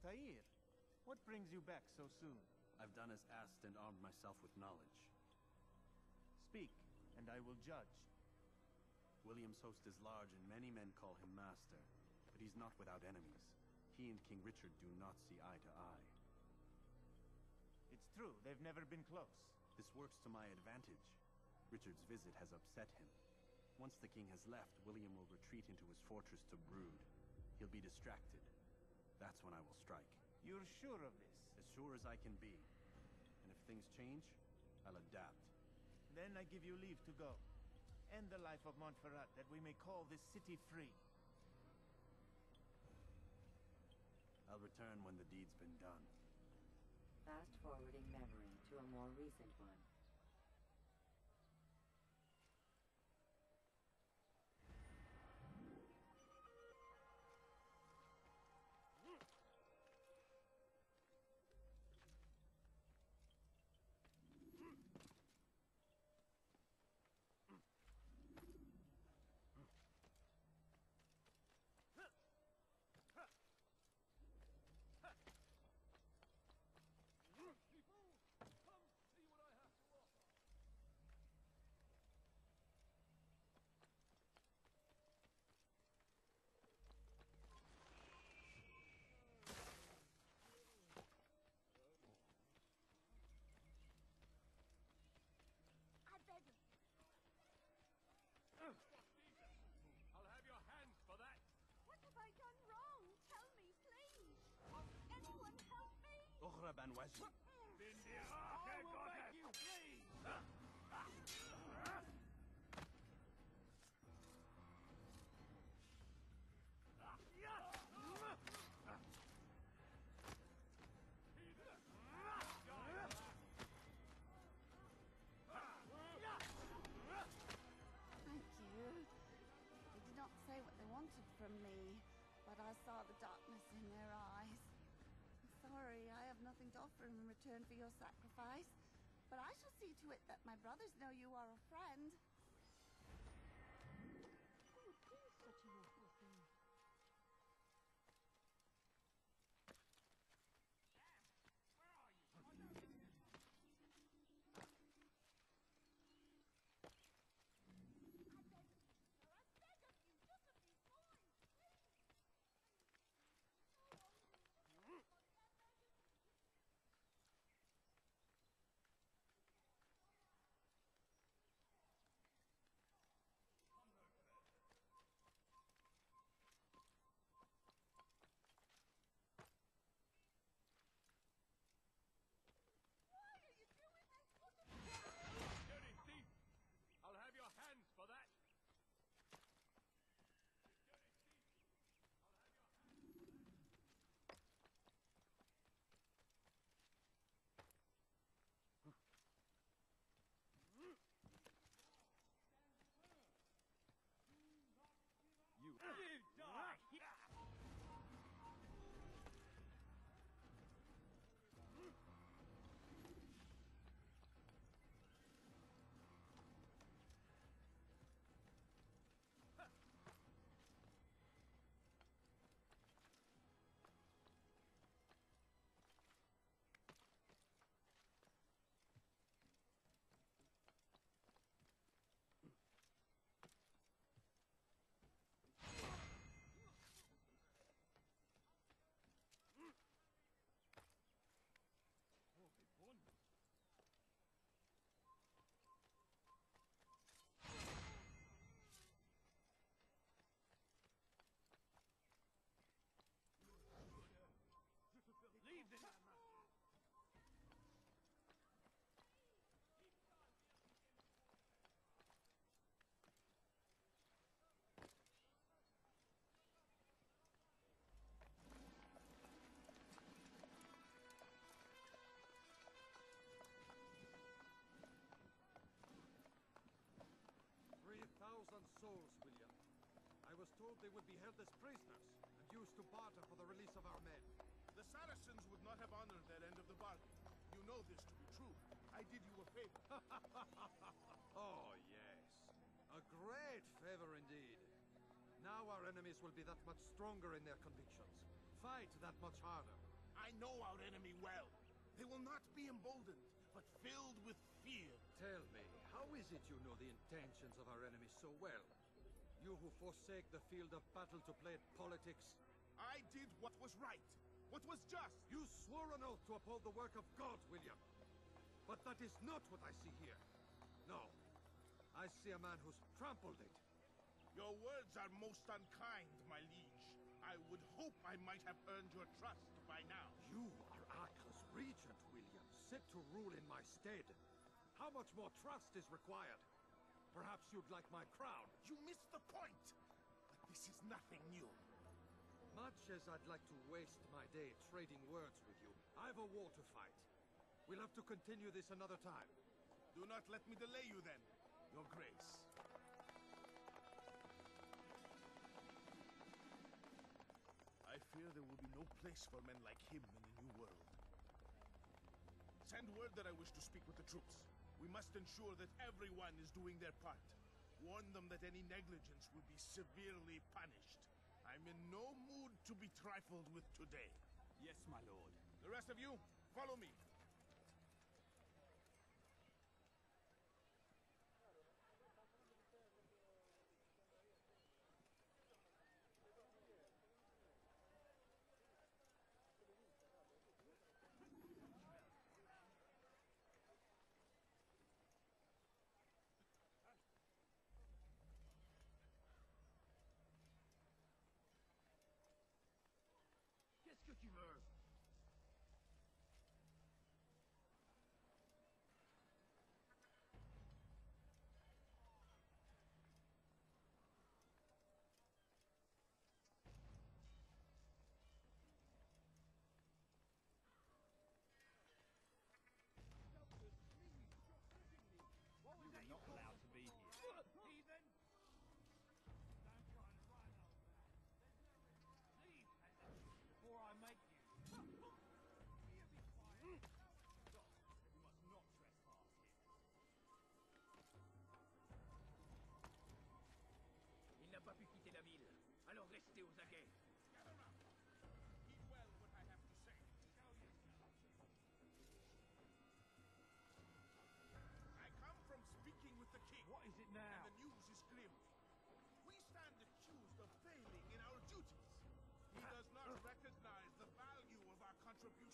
Altair, what brings you back so soon? I've done as asked and armed myself with knowledge. Speak, and I will judge. William's host is large, and many men call him master. But he's not without enemies. He and King Richard do not see eye to eye. It's true, they've never been close. This works to my advantage. Richard's visit has upset him. Once the king has left, William will retreat into his fortress to brood. He'll be distracted. That's when I will strike. You're sure of this? As sure as I can be. And if things change, I'll adapt. Then I give you leave to go. End the life of Montferrat, that we may call this city free. I'll return when the deed's been done. Fast forwarding memory to a more recent one. I beg of you. I'll have your hands for that. What have I done wrong? Tell me, please. Anyone help me? You bleed. Thank you. They did not say what they wanted from me, but I saw the darkness in their eyes. Sorry, I have nothing to offer in return for your sacrifice, but I shall see to it that my brothers know you are a friend. Told they would be held as prisoners and used to barter for the release of our men. The Saracens would not have honored their end of the bargain. You know this to be true. I did you a favor. Oh, yes. A great favor indeed. Now our enemies will be that much stronger in their convictions. Fight that much harder. I know our enemy well. They will not be emboldened, but filled with fear. Tell me, how is it you know the intentions of our enemy so well? You who forsake the field of battle to play at politics? I did what was right, what was just. You swore an oath to uphold the work of God, William. But that is not what I see here. No. I see a man who's trampled it. Your words are most unkind, my liege. I would hope I might have earned your trust by now. You are Acre's regent, William, set to rule in my stead. How much more trust is required? Perhaps you'd like my crown. You missed the point. But this is nothing new. Much as I'd like to waste my day trading words with you, I've a war to fight. We'll have to continue this another time. Do not let me delay you then, Your Grace. I fear there will be no place for men like him in the New World. Send word that I wish to speak with the troops. We must ensure that everyone is doing their part. Warn them that any negligence will be severely punished. I'm in no mood to be trifled with today. Yes, my lord. The rest of you, follow me.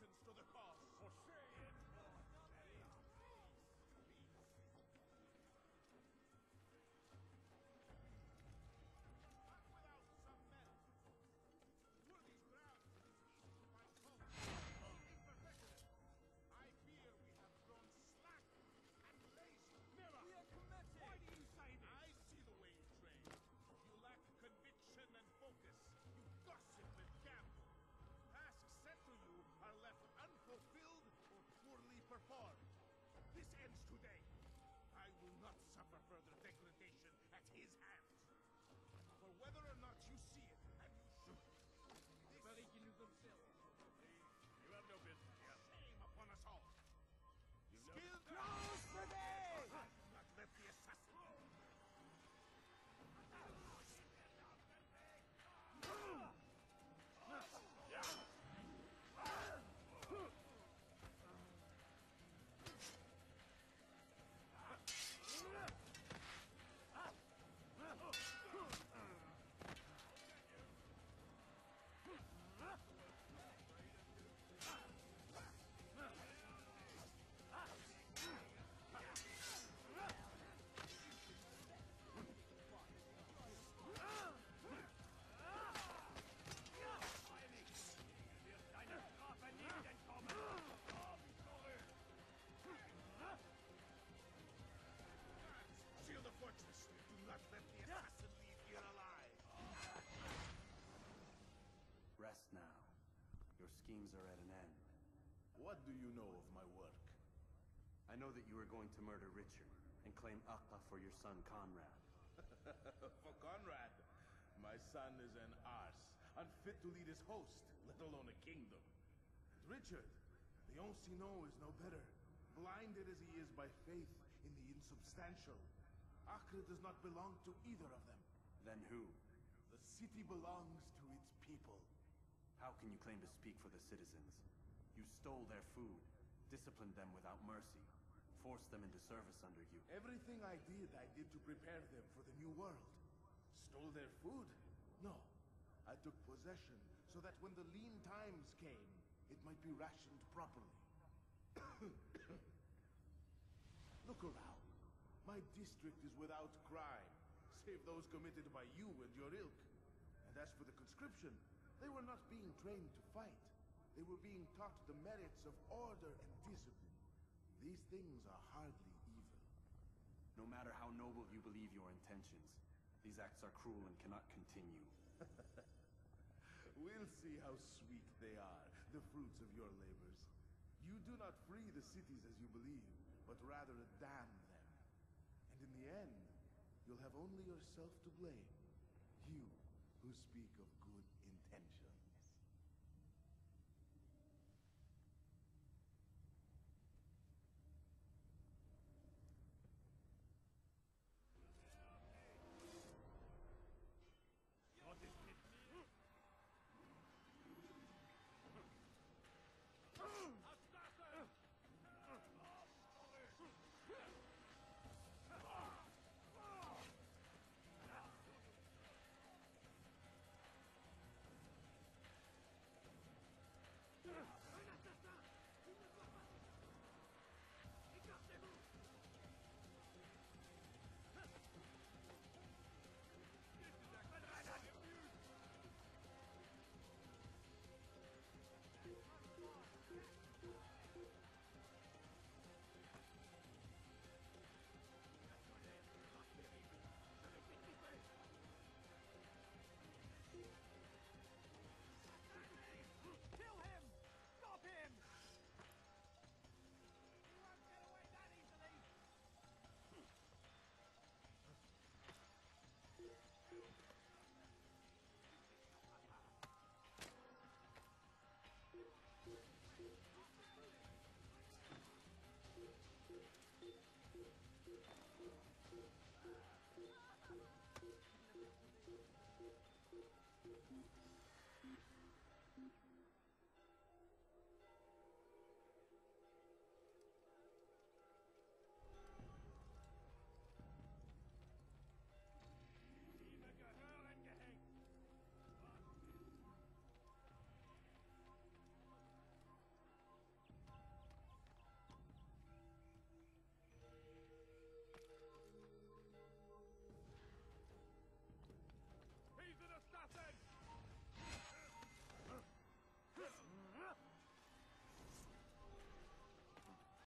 Contributions to the cause. Schemes are at an end. What do you know of my work? I know that you are going to murder Richard and claim Acre for your son Conrad. For Conrad, my son is an arse, unfit to lead his host, let alone a kingdom. And Richard, the Oncino is no better, blinded as he is by faith in the insubstantial. Acre does not belong to either of them. Then who? The city belongs to its people. How can you claim to speak for the citizens? You stole their food, disciplined them without mercy, forced them into service under you. Everything I did, I did to prepare them for the new world. Stole their food? No. I took possession so that when the lean times came, it might be rationed properly. Look around. My district is without crime, save those committed by you and your ilk. And as for the conscription, they were not being trained to fight. They were being taught the merits of order and discipline. These things are hardly evil. No matter how noble you believe your intentions, these acts are cruel and cannot continue. We'll see how sweet they are, the fruits of your labors. You do not free the cities as you believe, but rather damn them. And in the end, you'll have only yourself to blame. You, who speak of good